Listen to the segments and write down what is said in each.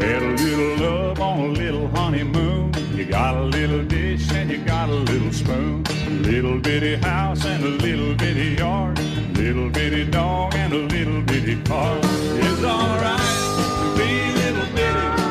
Had a little love on a little honeymoon. You got a little dish and you got a little spoon. A Little bitty house and a little bitty yard. Little bitty dog and a little bitty car. It's alright to be little bitty.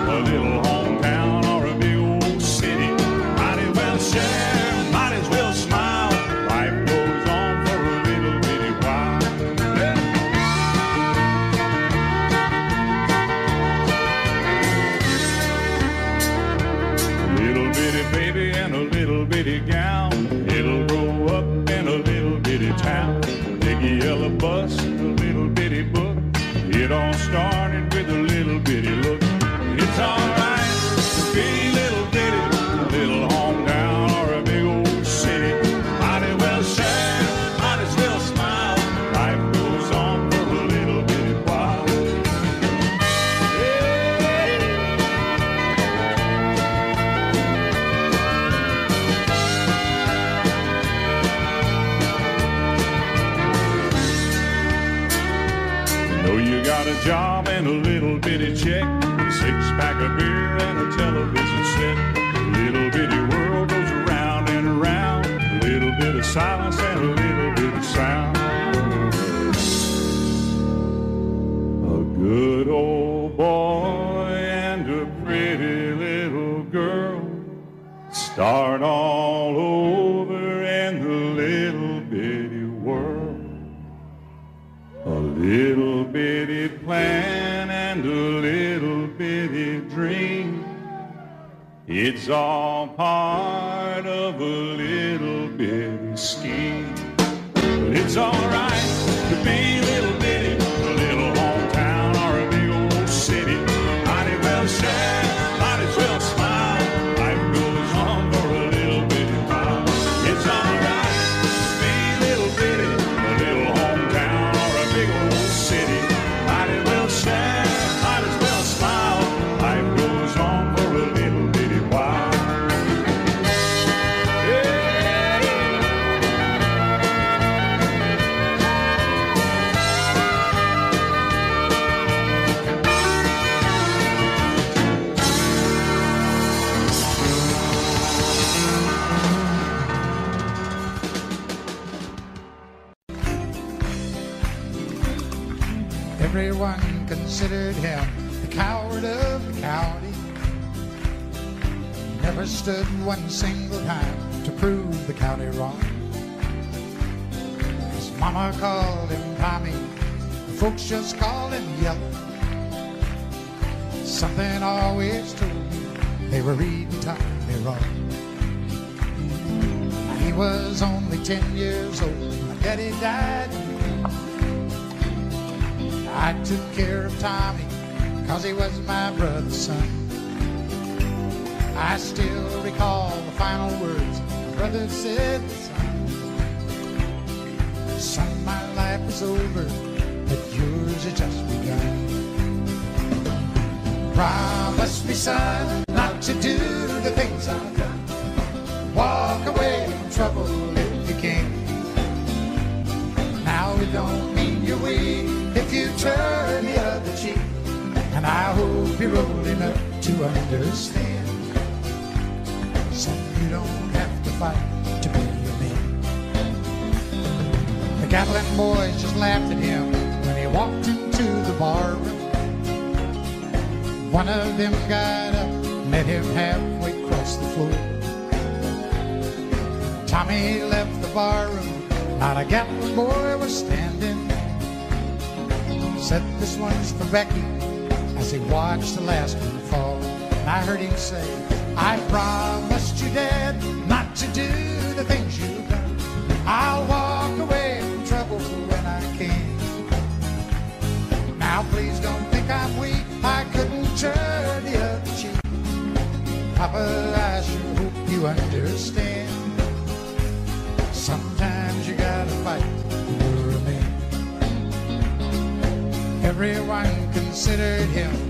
Of beer and a television set. A little bitty world goes around and around, a little bit of silence and a It's all part of a little bitty scheme. But it's alright ten years old. My daddy died. I took care of Tommy cause he was my brother's son. I still recall the final words my brother said, son. Son, my life is over, but yours has just begun. Promise me, son, not to do the things I've done. It don't mean you're weak if you turn the other cheek. And I hope you're old enough to understand. Son, you don't have to fight to be a man. The Gatlin boys just laughed at him when he walked into the bar. One of them got up, met him halfway across the floor. Tommy left the bar room, not a Gatlin boy was standing. Said this one's for Becky as he watched the last one fall. And I heard him say, I promised you, Dad, not to do the things you've done. I'll walk away from trouble when I can. Now please don't think I'm weak. I couldn't turn the other cheek. Papa, I sure hope you understand. Everyone considered him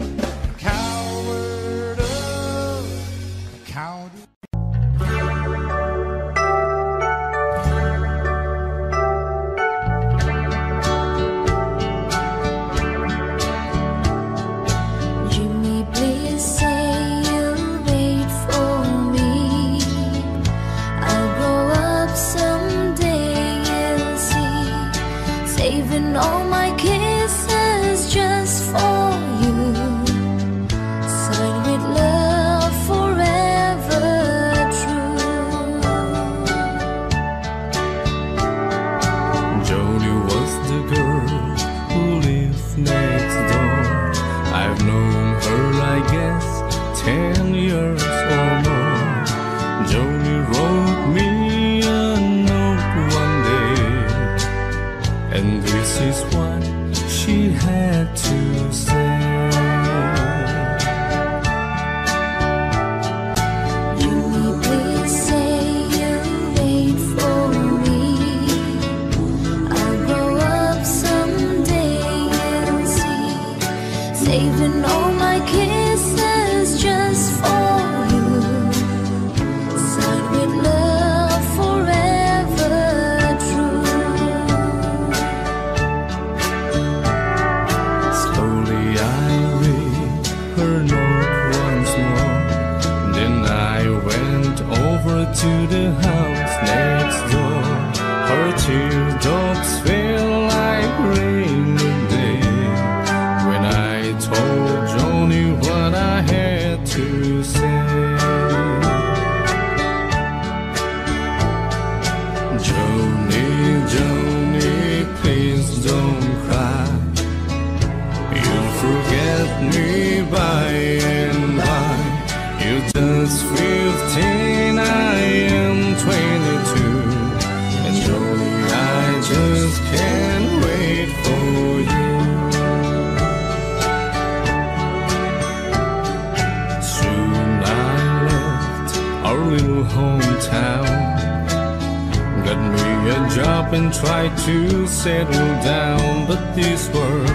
tried to settle down, but this world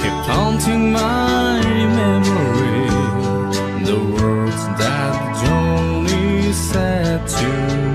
kept haunting my memory. The words that Johnny said to me.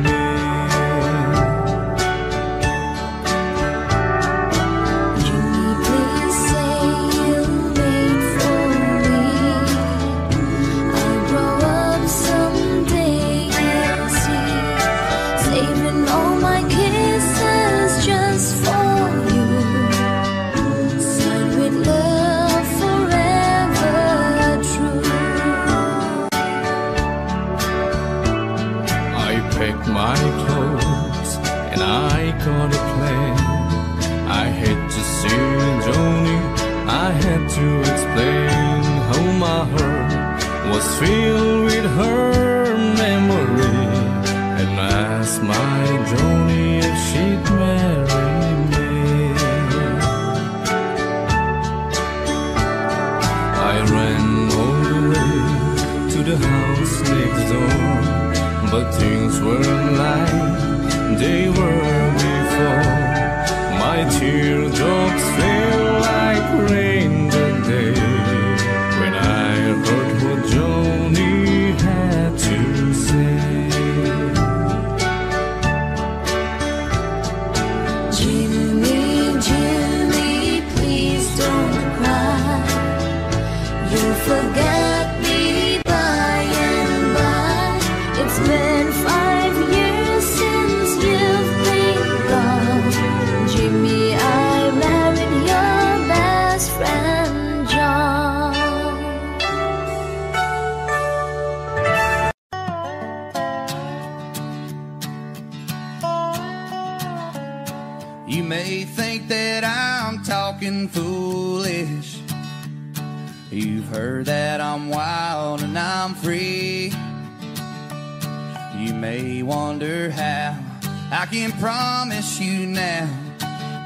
foolish. You've heard that I'm wild and I'm free. You may wonder how I can promise you now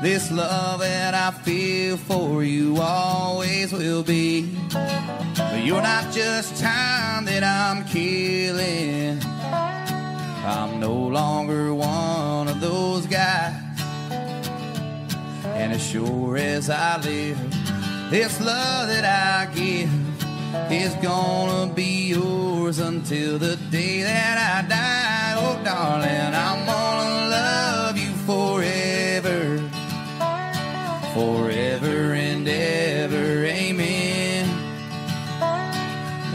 this love that I feel for you always will be. But you're not just time that I'm killing. I'm no longer one of those guys and as sure as I live, this love that I give is gonna be yours until the day that I die. Oh, darling, I'm gonna love you forever, forever and ever. Amen.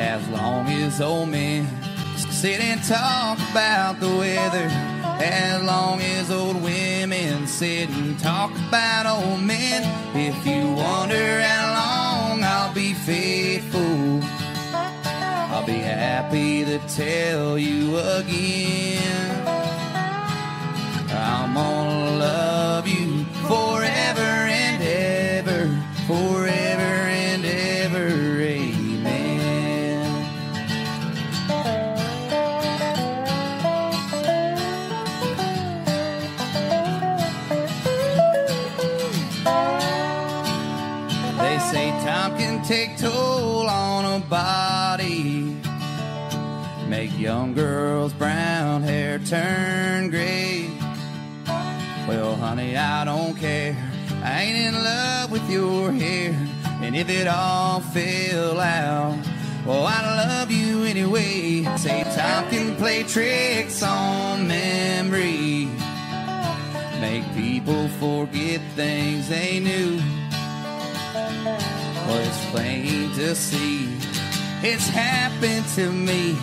As long as old men sit and talk about the weather, as long as old women sit and talk about old men. If you wonder how long I'll be faithful, I'll be happy to tell you again. I'm gonna love brown hair turn gray. Well, honey, I don't care. I ain't in love with your hair. And if it all fell out, oh, well, I love you anyway. Say time can play tricks on memory. Make people forget things they knew. Well, it's plain to see it's happened to me.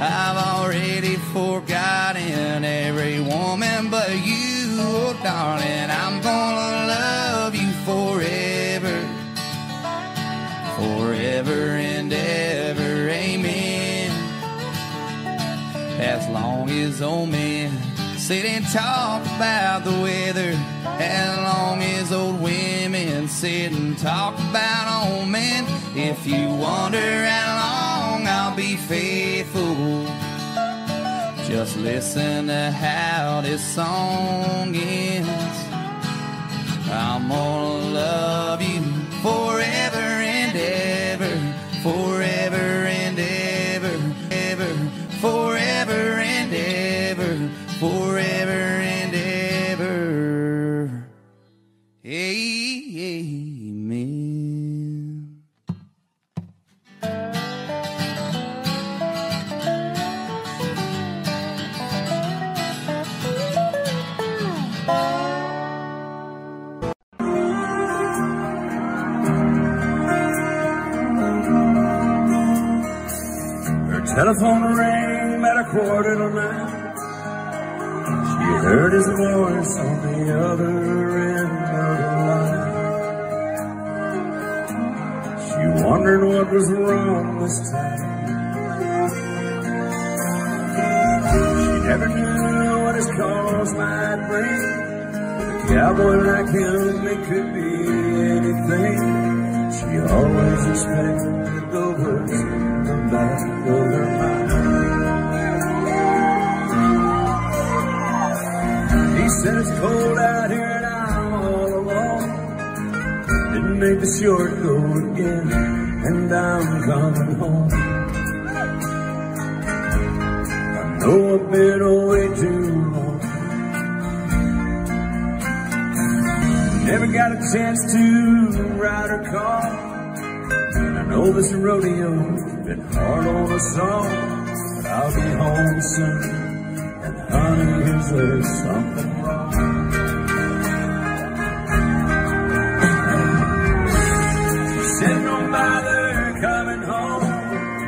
I've already forgotten every woman but you, oh darling. I'm gonna love you forever, forever and ever, amen. As long as oh, old men sit and talk about the weather, as long as old women sit and talk about old men. If you wonder how long I'll be faithful, just listen to how this song ends. I'm gonna love you forever telephone rang at a quarter to nine. She heard his voice on the other end of the line. She wondered what was wrong this time. She never knew what his cause might bring. A cowboy like him, it could be anything. She always expected the worst back of her mind. He said it's cold out here and I'm all alone. Didn't make the short go again, and I'm coming home. I know I've been away too long. Never got a chance to ride or call. I know this rodeo's been hard on us all. But I'll be home soon. And honey, is there something wrong? Said, don't bother coming home.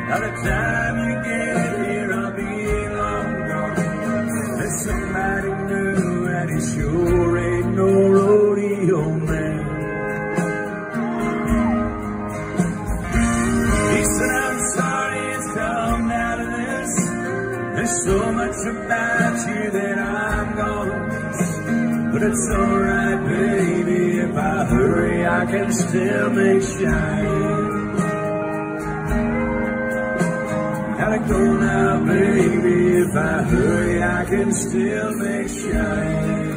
By the time you get here, I'll be long gone. There's somebody new, and he sure ain't no rodeo man. So much about you that I'm miss. But it's alright, baby, if I hurry, I can still make Cheyenne. Gotta go now, baby, if I hurry, I can still make Cheyenne.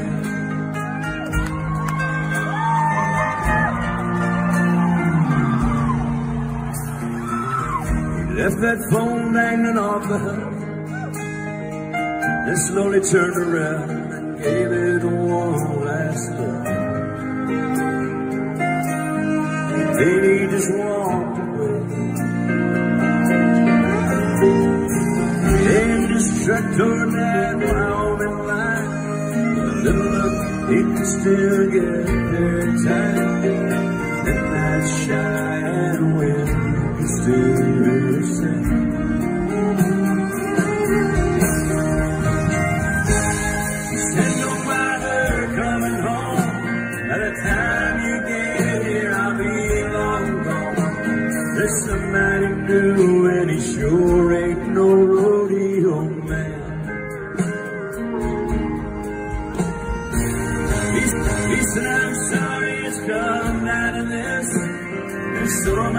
Left that phone hanging off the hook. Then slowly turned around and gave it one last look. Then he just walked away. Then just trucked toward that Wyoming line. With a little look, he could still get there in time. Then that Cheyenne wind could still really sing. She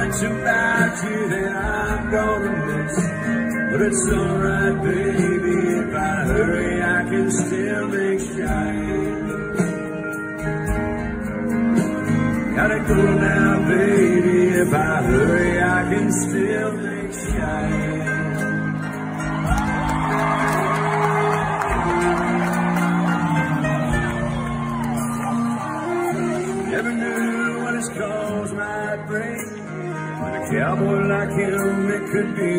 much about you that I'm gonna miss. But it's alright, baby, if I hurry, I can still make Cheyenne. Gotta go now, baby, if I hurry, I can still Cowboy like him, it could be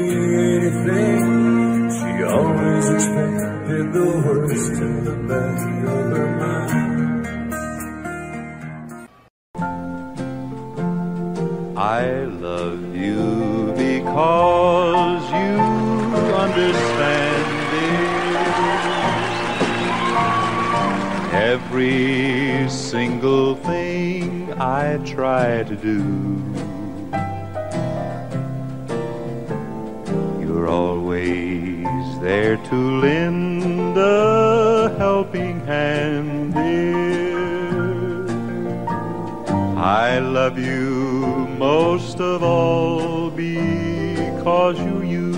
anything. She always expected the worst in the back of her mind. I love you because you understand it. Every single thing I try to do, you're always there to lend a helping hand, dear. I love you most of all because you you.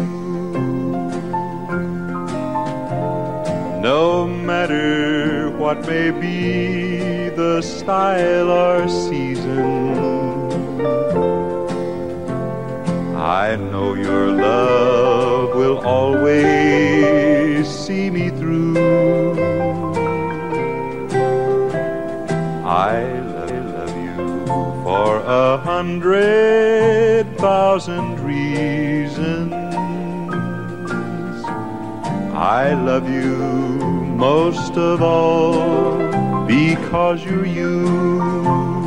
No matter what may be the style or season, I know your love will always see me through. I love, you for a hundred thousand reasons. I love you most of all because you're you.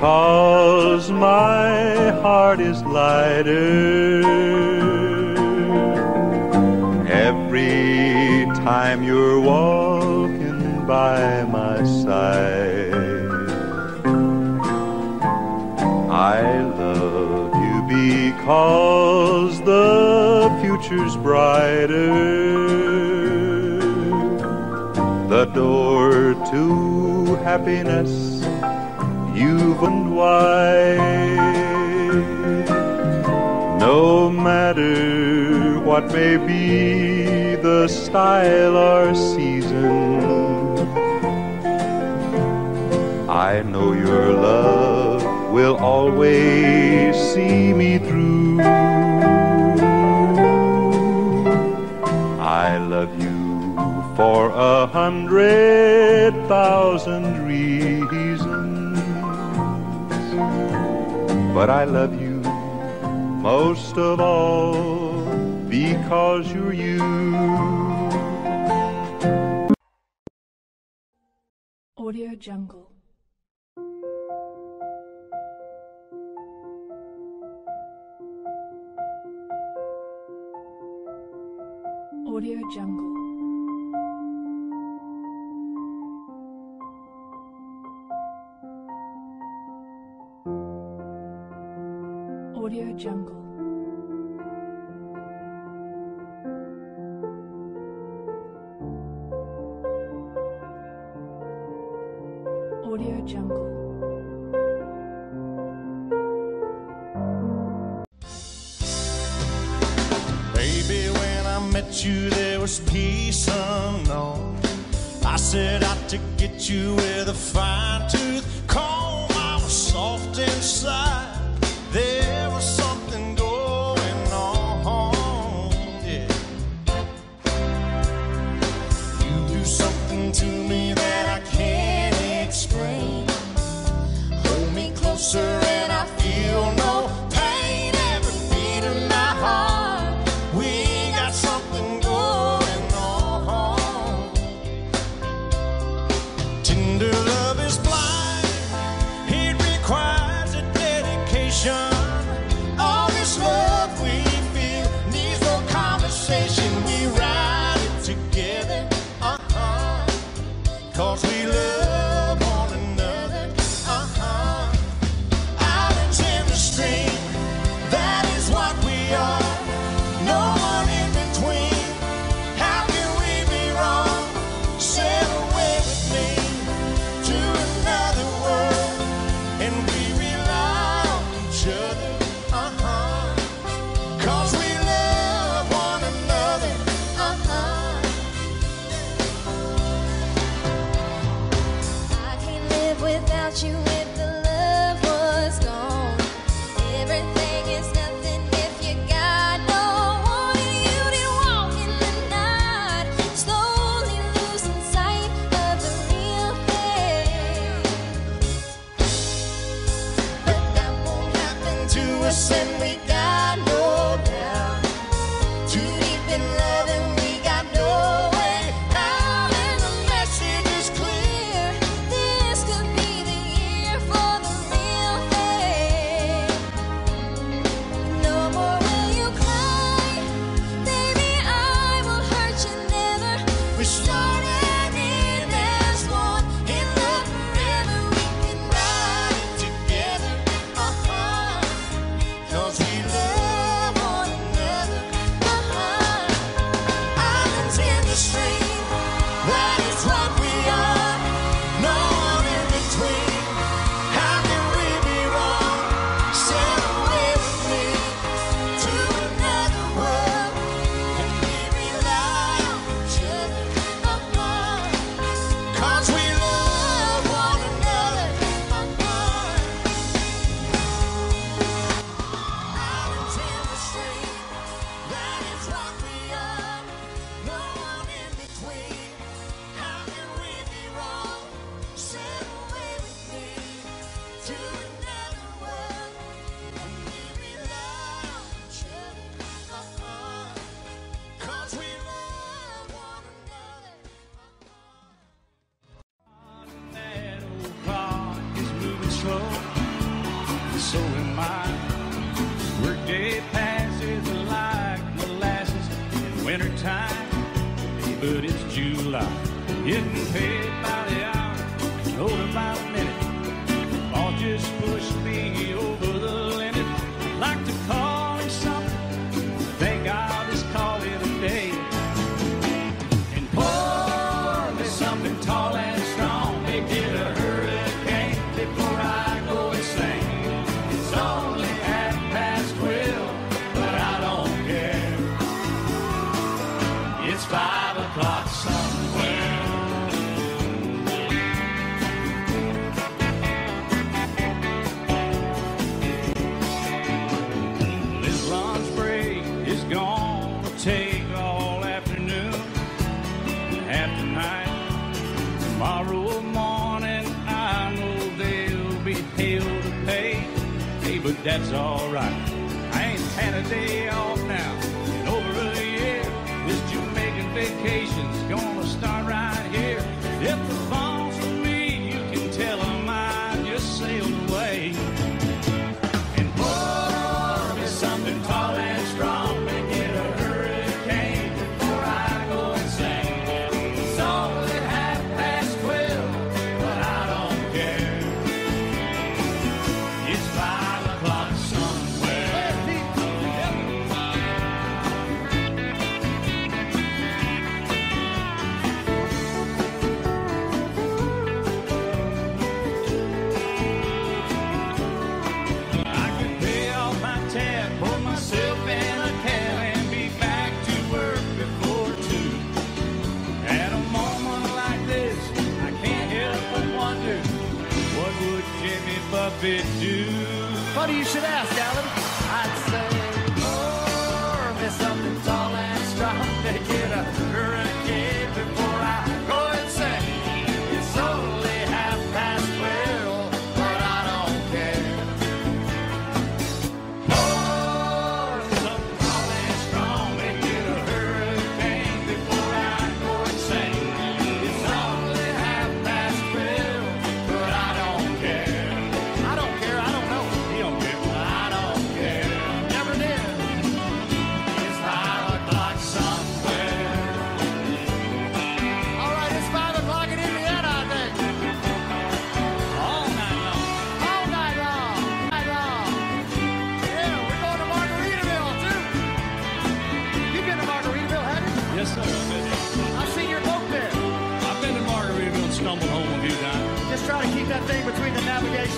Because my heart is lighter every time you're walking by my side. I love you because the future's brighter the door to happiness you've opened wide. No matter what may be the style or season, I know your love will always see me through. I love you for a hundred thousand But I love you most of all because you're you. Audio Jungle. Jungle. without you.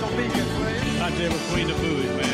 Will you? Out there between the man.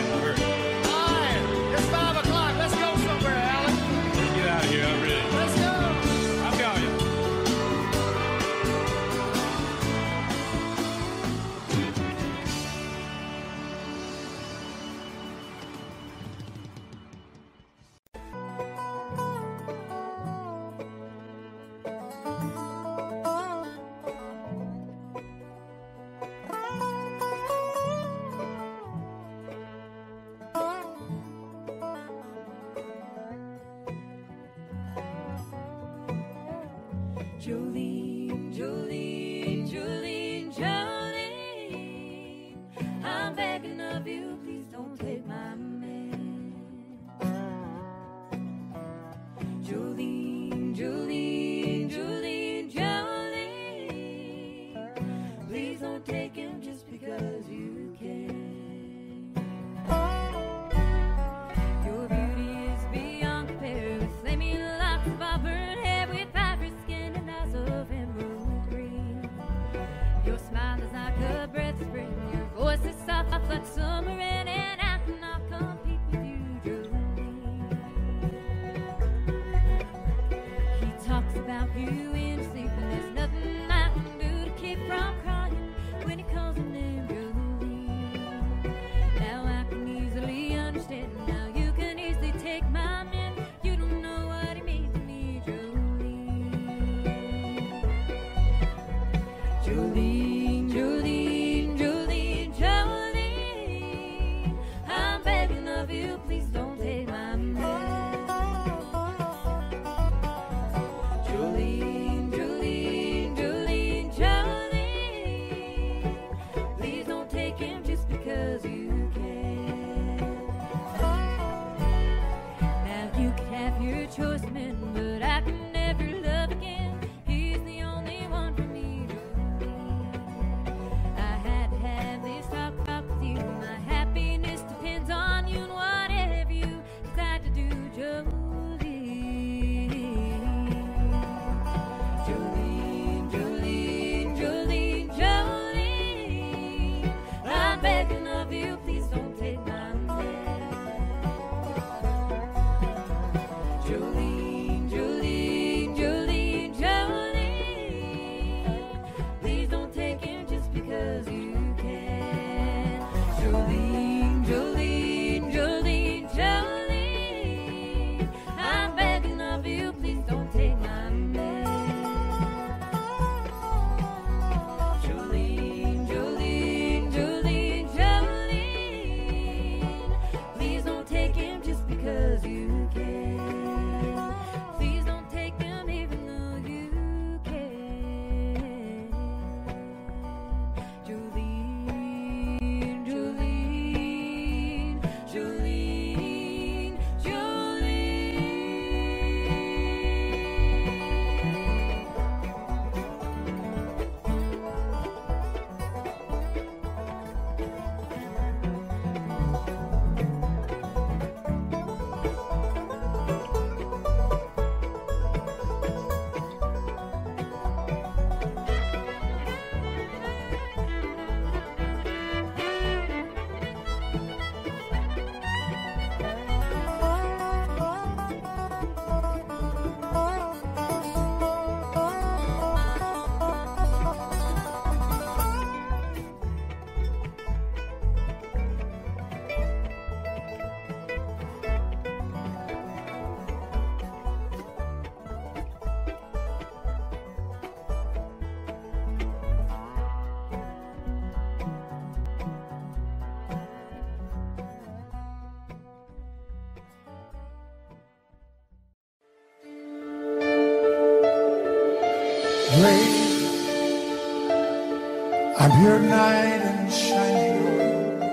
I'm your knight in shining armor,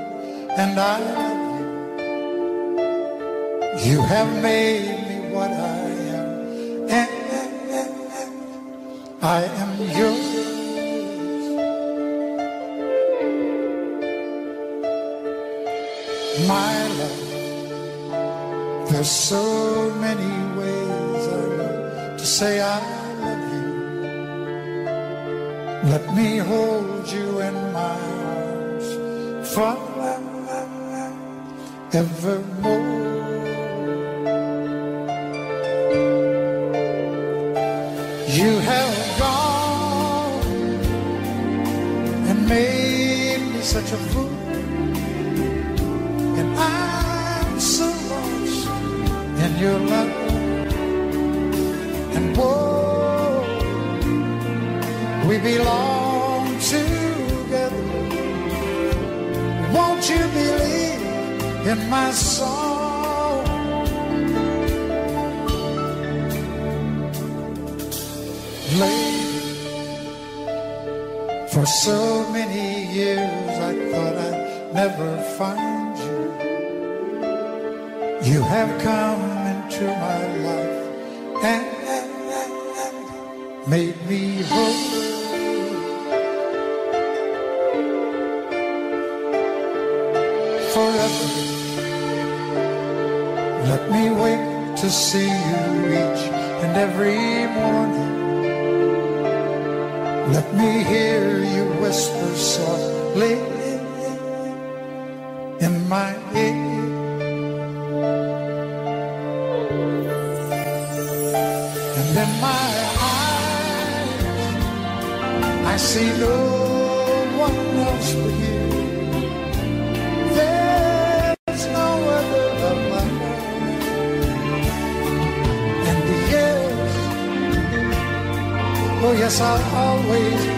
and I love you. You have made me what I am, and I am yours. My love, there's so many ways I know to say I love you. Let me hold arms forevermore. You have gone and made me such a fool. And I'm so lost in your love. And whoa, we belong in my soul. Lady, for so many years I thought I'd never find you. You have come into my life and, made me whole. Yes, I'll always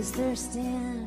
was thirsting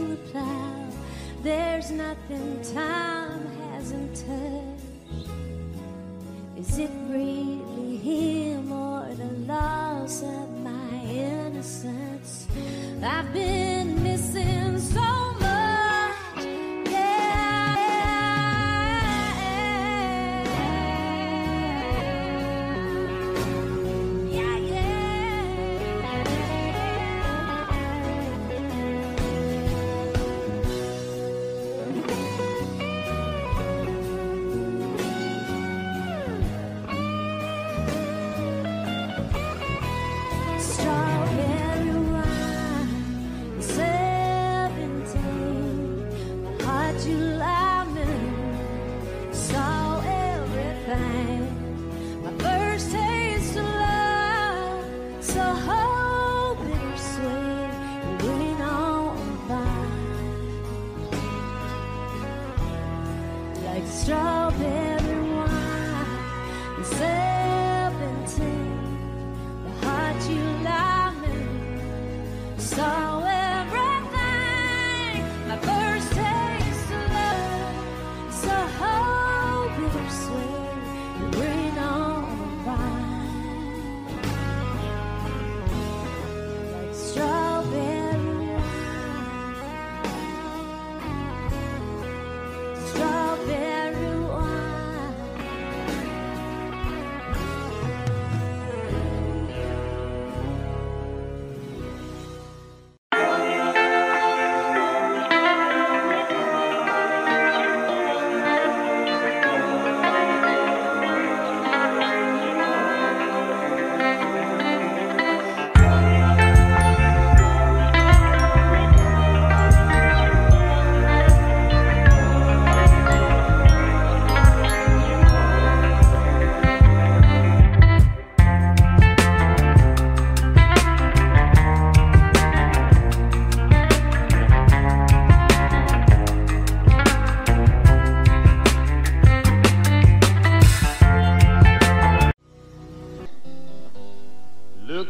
the plow. There's nothing time hasn't touched. Is it really him or the loss of my innocence? I've been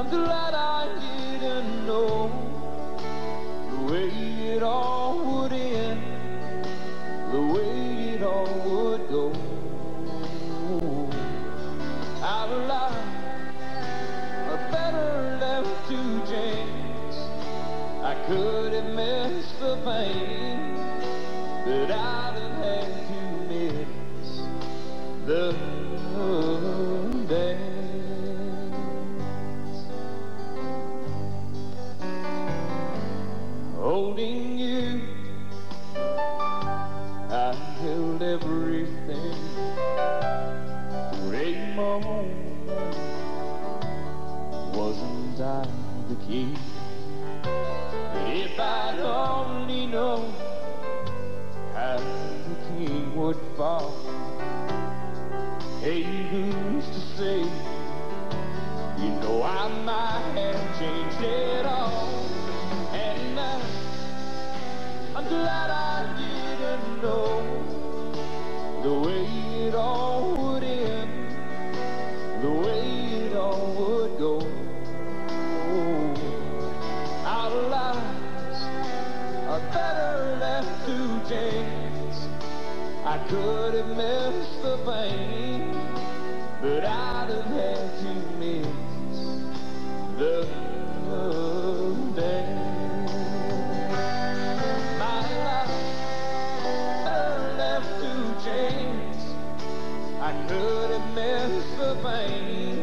I'm glad I didn't know the way it all would end, the way it all would go. Our lives are better left to chance. I could have missed the pain, but I'd have had to miss the dance. Holding you, I held everything for a moment. Wasn't I the key? If I'd only known how the king would fall, hey, who's to say? You know I might have changed it all, and now I'm glad I didn't know the way it all would end, the way it all would go. Our lives are better left to chance. I could have missed the pain, but I'd have had to miss the dance. I could have missed the pain,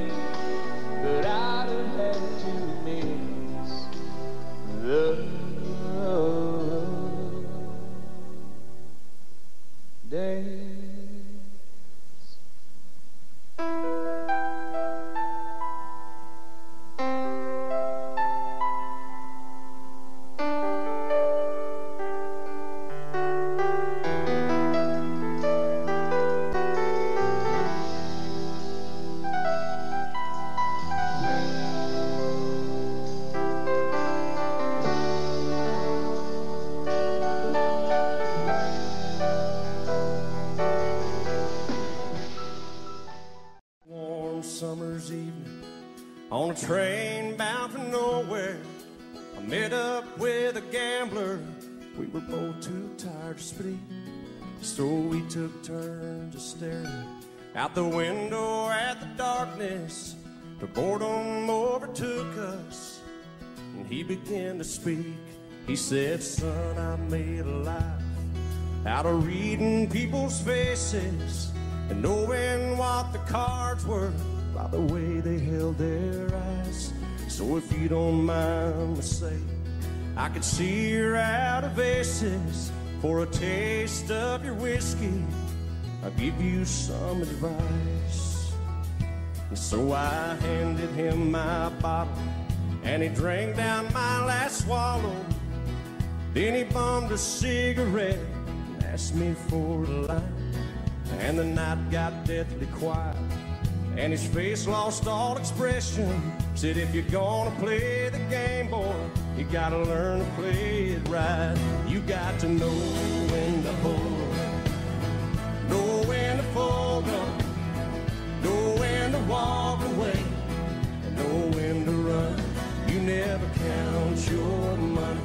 could see you're out of aces for a taste of your whiskey. I'll give you some advice. And so I handed him my bottle, and he drank down my last swallow. Then he bummed a cigarette and asked me for a light. And the night got deathly quiet, and his face lost all expression. Said, if you're gonna play the game, boy, you gotta learn to play it right. You got to know when to hold, know when to fold up, know when to walk away, and know when to run. You never count your money.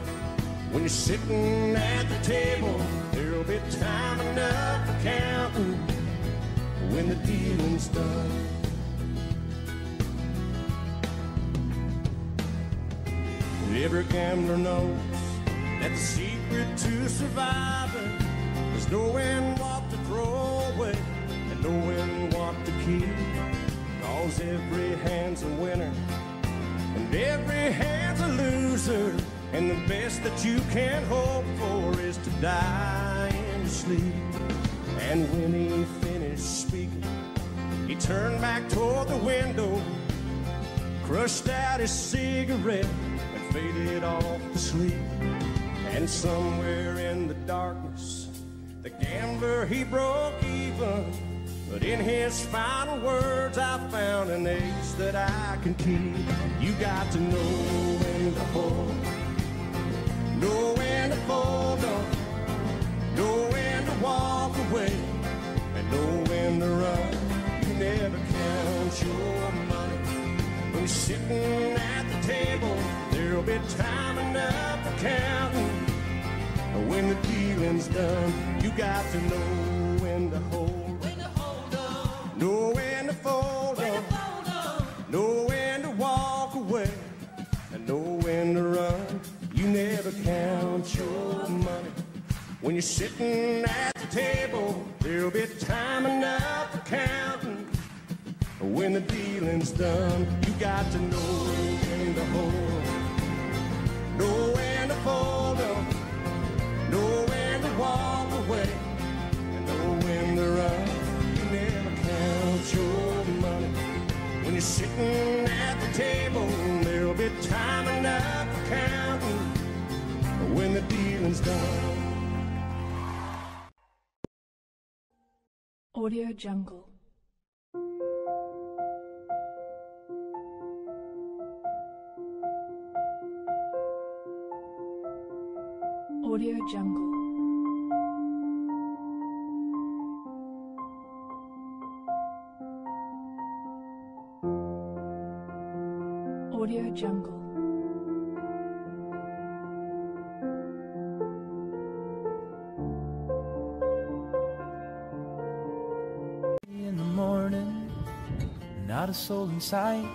When you're sitting at the table, there'll be time enough for counting when the dealing's done. Every gambler knows that the secret to surviving is knowing what to throw away and knowing what to keep. Cause every hand's a winner and every hand's a loser. And the best that you can hope for is to die in your sleep. And when he finished speaking, he turned back toward the window, crushed out his cigarette, faded off to sleep. And somewhere in the darkness, the gambler he broke even. But in his final words, I found an ace that I can keep. You got to know when to hold, know when to fold up, know when to walk away, and know when to run. You never count your money when sitting at the table. There'll be time enough for counting. When the dealing's done, you got to know when to hold. Know when to fold up. Know when to walk away. And know when to run. You never count your money. When you're sitting at the table, there'll be time enough for counting. When the dealing's done, you got to know when to hold. When to fold up. To walk away. And when to run. You never count your money. When you're sitting at the table, there'll be time enough for counting. When the dealing's done. Audio Jungle. Audio Jungle. Audio Jungle. in the morning, not a soul in sight.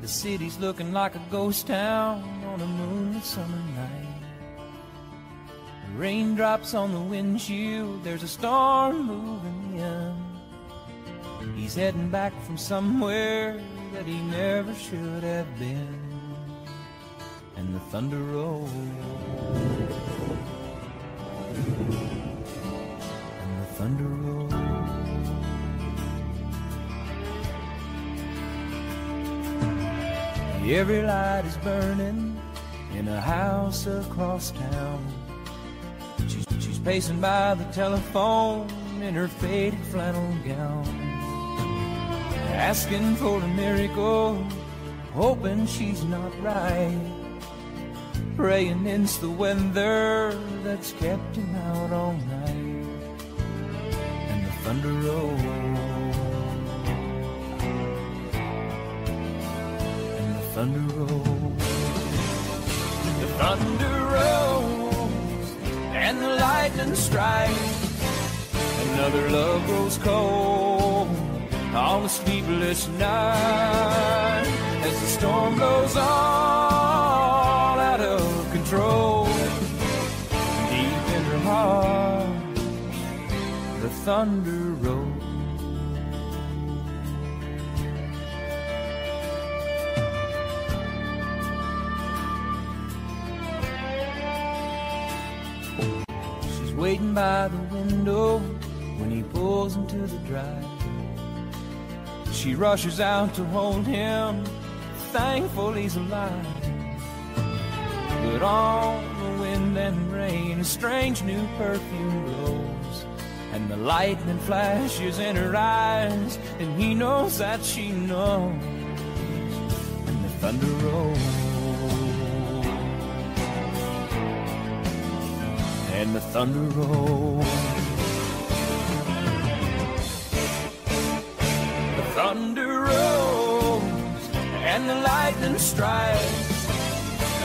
The city's looking like a ghost town on a moonlit summer night. Raindrops on the windshield, there's a storm moving in. He's heading back from somewhere that he never should have been. And the thunder rolls. And the thunder rolls. Every light is burning in a house across town. Pacing by the telephone in her faded flannel gown, asking for a miracle, hoping she's not right. Praying it's the weather that's kept him out all night, and the thunder rolls. and the thunder rolls. The thunder lightning strikes. Another love grows cold on a sleepless night as the storm blows all out of control. Deep in her heart, the thunder By the window when he pulls into the drive. She rushes out to hold him, thankful he's alive. But on the wind and rain, a strange new perfume blows. And the lightning flashes in her eyes, and he knows that she knows. And the thunder rolls. The thunder rolls. The thunder rolls and the lightning strikes.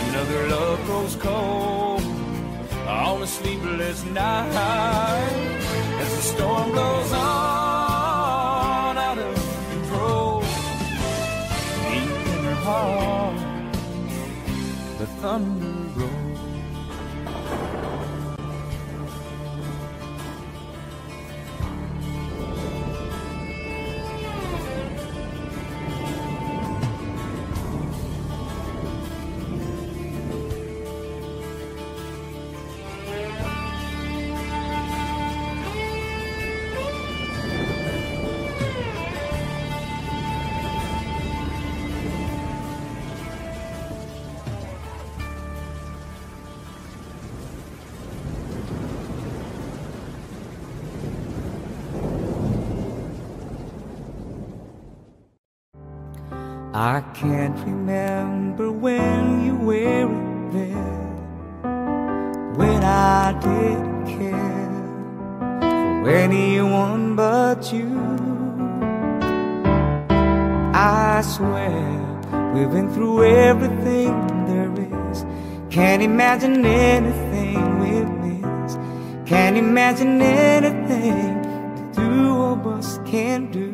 Another love grows cold on a sleepless night as the storm blows on out of control. Deep in her heart, the thunder can't remember when you were there, when I didn't care for anyone but you. I swear we've been through everything there is. Can't imagine anything we miss. Can't imagine anything the two of us can do.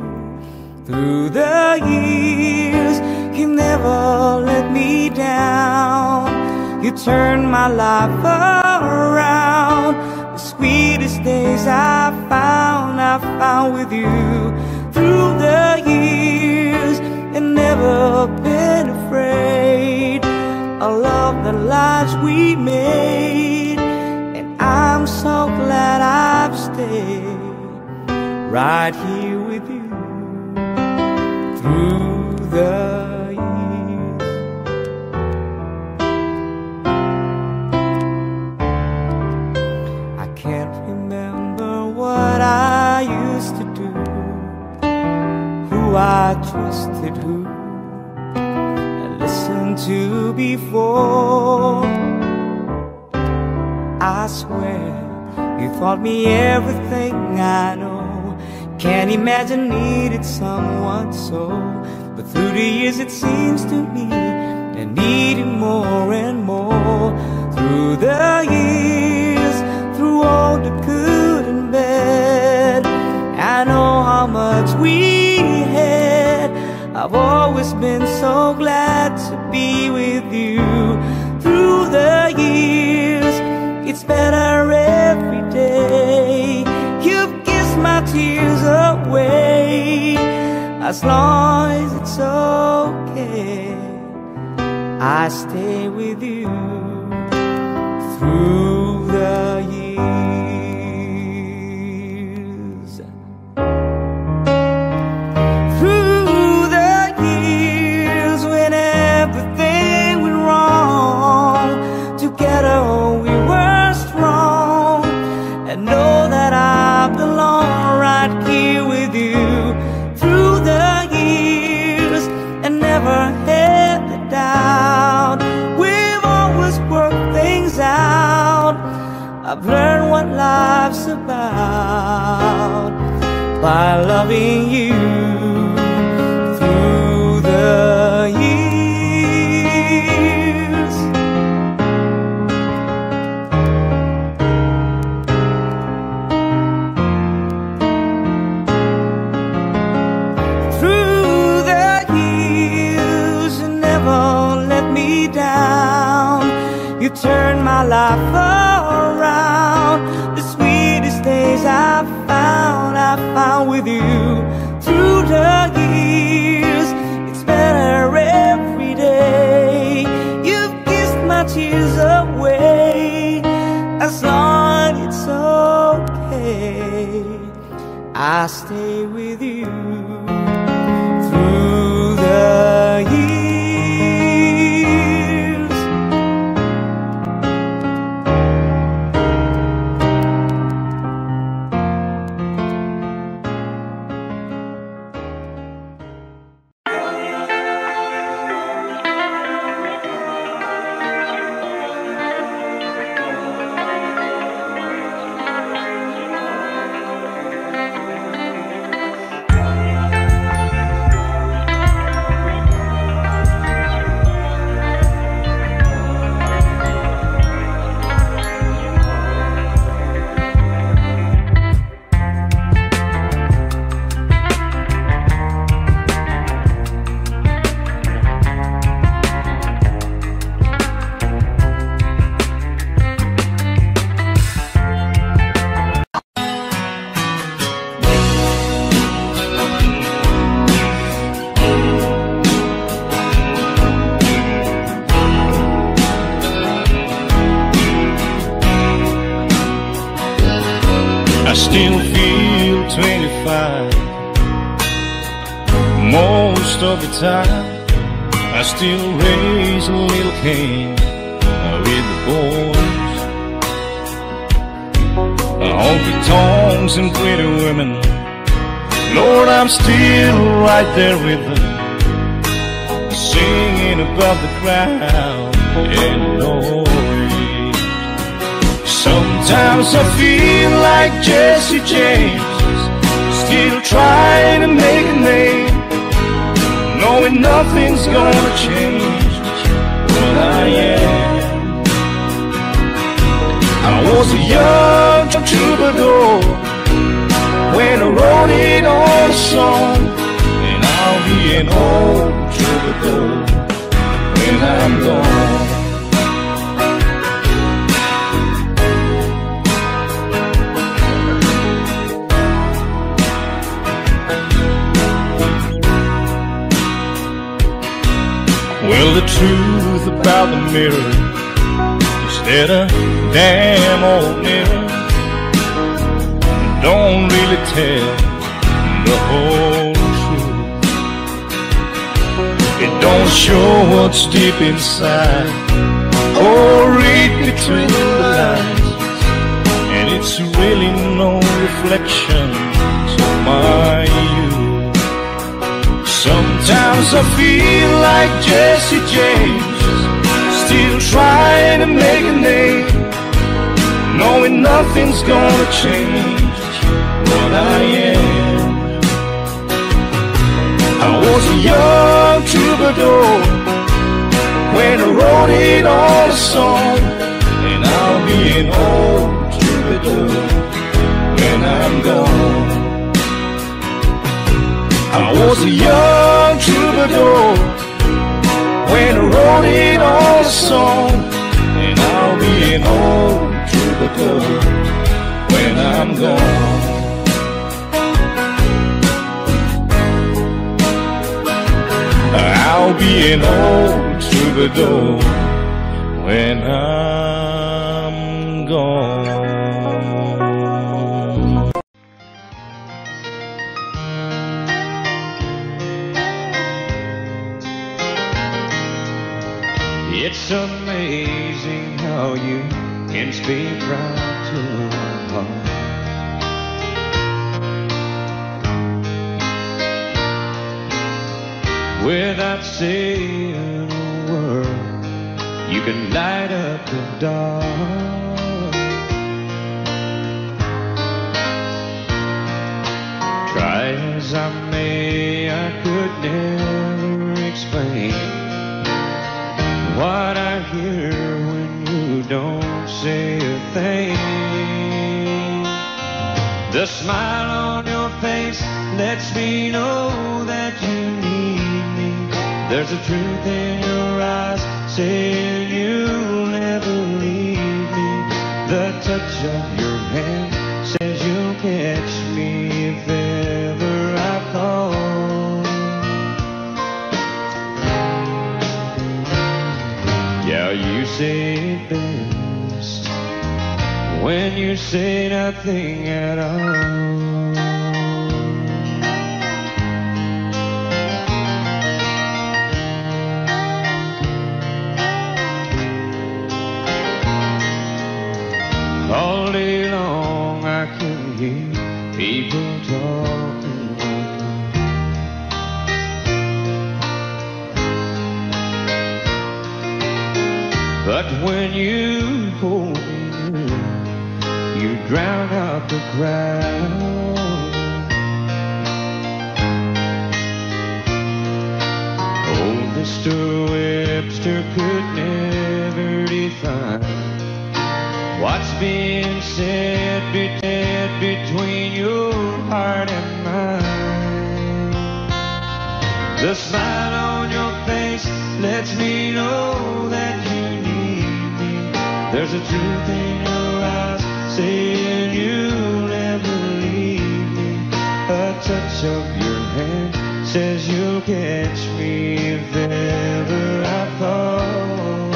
Through the years, you never let me down. You turned my life around. The sweetest days I found, I found with you. Through the years, and never been afraid. A love the lives we made, and I'm so glad I've stayed right here with you through the I trusted, who I listened to before. I swear you taught me everything I know. Can't imagine needed someone so. But through the years it seems to me I needed more and more. Through the years, through all the good and bad, I know how much we. I've always been so glad to be with you. Through the years, it's better every day. You've kissed my tears away. As long as it's okay, I stay with you by loving you through the years. Through the years, you never let me down. You turned my life around. I stay with you the whole truth. It don't show what's deep inside or read between the lines, and it's really no reflection of my youth. Sometimes I feel like Jesse James, still trying to make a name, knowing nothing's gonna change what I am. I was a young troubadour when I wrote it on a song, and I'll be an old troubadour when I'm gone. I was a young troubadour when I wrote it on a song, and I'll be an old troubadour when I'm gone. I'll be an old troubadour when I'm gone. It's amazing how you can speak right to Without saying a word, you can light up the dark. Try as I may, I could never explain what I hear when you don't say a thing. The smile on your face lets me know that you. There's a truth in your eyes saying you'll never leave me. The touch of your hand says you'll catch me if ever I call. Yeah, you say it best when you say nothing at. All hear people talking. But when you hold me you drown out the crowd. Oh, Mr. Webster could never define what's being said between heart and mine. The smile on your face lets me know that you need me. There's a truth in your eyes saying you'll never leave me. A touch of your hand says you'll catch me if ever I fall.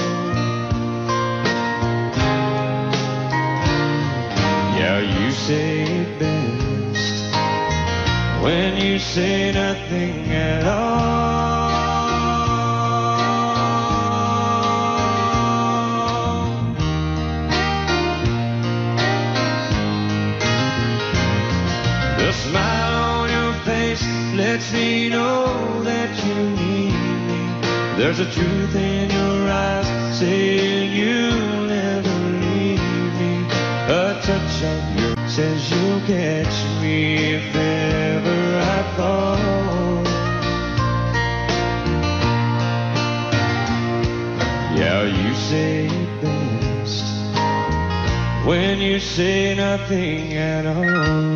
Yeah, you say when you say nothing at all. The smile on your face lets me know that you need me. There's a truth in your eyes saying you'll never leave me. A touch of yours says you'll catch me if ever I. Yeah, you say it best when you say nothing at all.